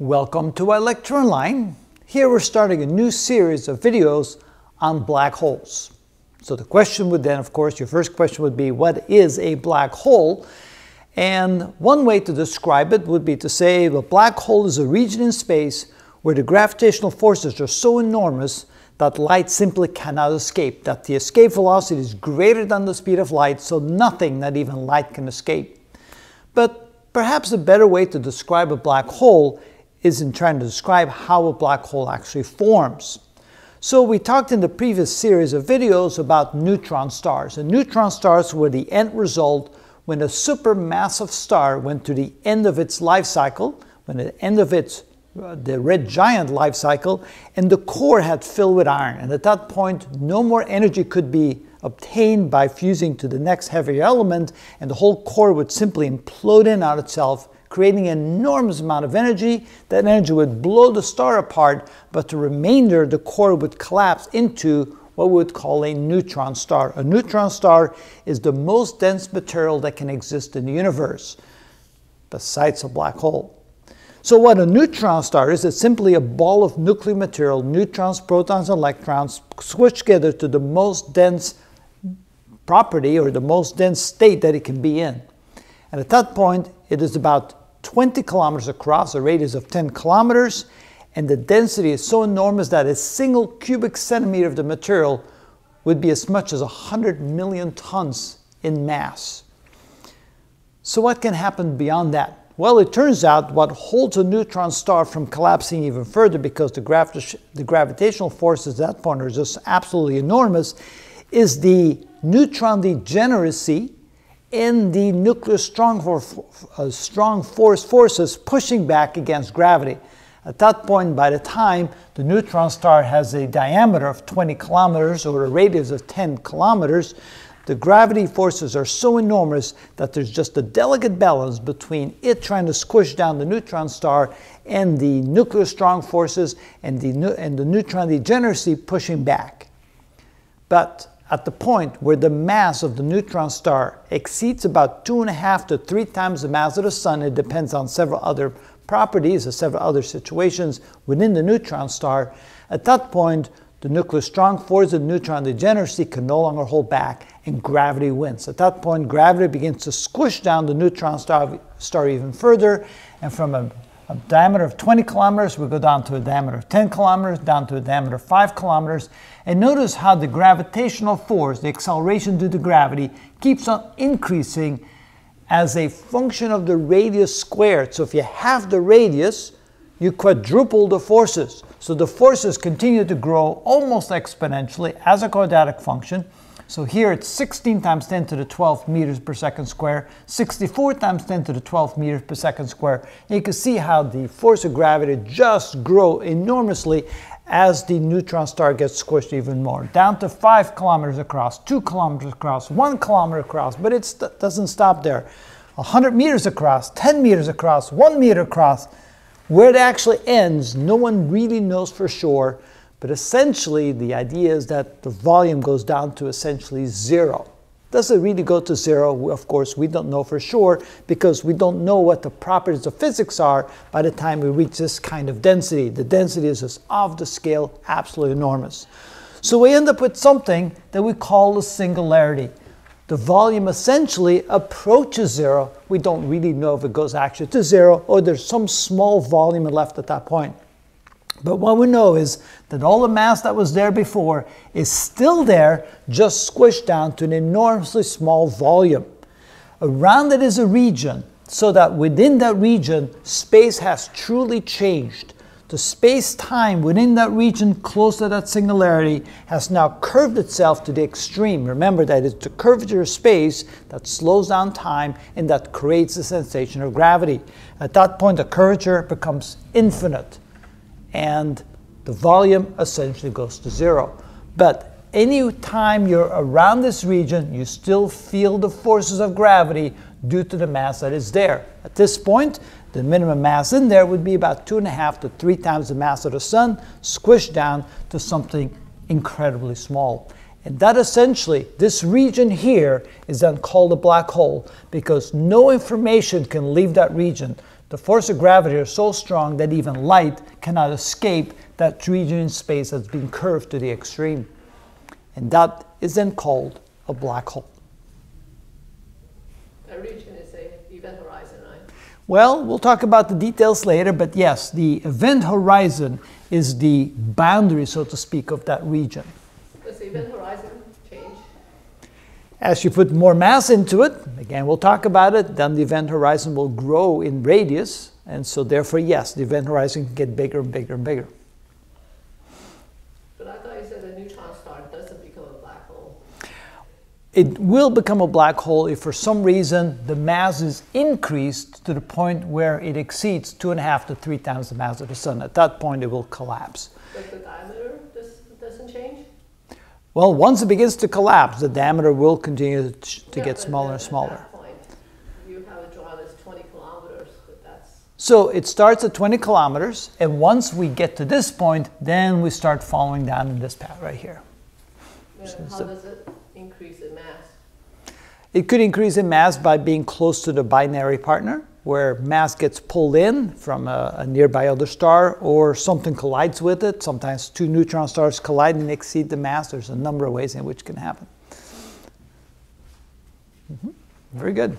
Welcome to ilecture online. Here we're starting a new series of videos on black holes. So the question would then, of course, your first question would be, what is a black hole? And one way to describe it would be to say a black hole is a region in space where the gravitational forces are so enormous that light simply cannot escape, that the escape velocity is greater than the speed of light, so nothing, not even light, can escape. But perhaps a better way to describe a black hole is in trying to describe how a black hole actually forms. So we talked in the previous series of videos about neutron stars. And neutron stars were the end result when a supermassive star went to the end of its life cycle, when the end of its uh, the red giant life cycle, and the core had filled with iron. And at that point, no more energy could be obtained by fusing to the next heavier element, and the whole core would simply implode in on itself creating an enormous amount of energy. That energy would blow the star apart, but the remainder, the core would collapse into what we would call a neutron star. A neutron star is the most dense material that can exist in the universe, besides a black hole. So what a neutron star is, it's simply a ball of nuclear material, neutrons, protons, electrons, squished together to the most dense property or the most dense state that it can be in. And at that point, it is about 20 kilometers across, a radius of 10 kilometers, and the density is so enormous that a single cubic centimeter of the material would be as much as 100 million tons in mass. So what can happen beyond that? Well, it turns out what holds a neutron star from collapsing even further because the, gravi the gravitational forces at that point are just absolutely enormous is the neutron degeneracy in the nuclear strong, for, uh, strong force forces pushing back against gravity. At that point, by the time the neutron star has a diameter of 20 kilometers or a radius of 10 kilometers, the gravity forces are so enormous that there's just a delicate balance between it trying to squish down the neutron star and the nuclear strong forces and the, and the neutron degeneracy pushing back. But at the point where the mass of the neutron star exceeds about two and a half to three times the mass of the sun, it depends on several other properties or several other situations within the neutron star, at that point, the nuclear strong force of neutron degeneracy can no longer hold back and gravity wins. At that point, gravity begins to squish down the neutron star, star even further, and from a a diameter of 20 kilometers, we go down to a diameter of 10 kilometers, down to a diameter of 5 kilometers. And notice how the gravitational force, the acceleration due to gravity, keeps on increasing as a function of the radius squared. So if you have the radius, you quadruple the forces. So the forces continue to grow almost exponentially as a quadratic function. So here it's 16 times 10 to the 12 meters per second square, 64 times 10 to the 12 meters per second square. And you can see how the force of gravity just grow enormously as the neutron star gets squished even more, down to 5 kilometers across, 2 kilometers across, 1 kilometer across, but it st doesn't stop there. 100 meters across, 10 meters across, 1 meter across. Where it actually ends, no one really knows for sure, but essentially, the idea is that the volume goes down to essentially zero. Does it really go to zero? Of course, we don't know for sure because we don't know what the properties of physics are by the time we reach this kind of density. The density is just off the scale, absolutely enormous. So we end up with something that we call a singularity. The volume essentially approaches zero. We don't really know if it goes actually to zero or there's some small volume left at that point. But what we know is that all the mass that was there before is still there, just squished down to an enormously small volume. Around it is a region, so that within that region, space has truly changed. The space-time within that region close to that singularity has now curved itself to the extreme. Remember that it's the curvature of space that slows down time and that creates the sensation of gravity. At that point, the curvature becomes infinite and the volume essentially goes to zero. But any time you're around this region, you still feel the forces of gravity due to the mass that is there. At this point, the minimum mass in there would be about two and a half to three times the mass of the sun, squished down to something incredibly small. And that essentially, this region here is then called a black hole because no information can leave that region. The force of gravity is so strong that even light cannot escape that region in space that's been curved to the extreme. And that is then called a black hole. A region is a event horizon, right? Well, we'll talk about the details later, but yes, the event horizon is the boundary, so to speak, of that region. Does the event horizon? As you put more mass into it, again, we'll talk about it, then the event horizon will grow in radius, and so therefore, yes, the event horizon can get bigger and bigger and bigger. But I thought you said a neutron star doesn't become a black hole. It will become a black hole if for some reason the mass is increased to the point where it exceeds two and a half to three times the mass of the sun. At that point, it will collapse. But the diameter does, doesn't change? Well, once it begins to collapse, the diameter will continue to Yeah, get smaller and smaller. point, You have it drawn as 20 kilometers, but that's, So it starts at 20 kilometers, and once we get to this point, then we start following down in this path right here. you know, how so- does it increase in mass? It could increase in mass by being close to the binary partner, where mass gets pulled in from a, a nearby other star, or something collides with it. Sometimes two neutron stars collide and exceed the mass. There's a number of ways in which it can happen. Mhm. Very good.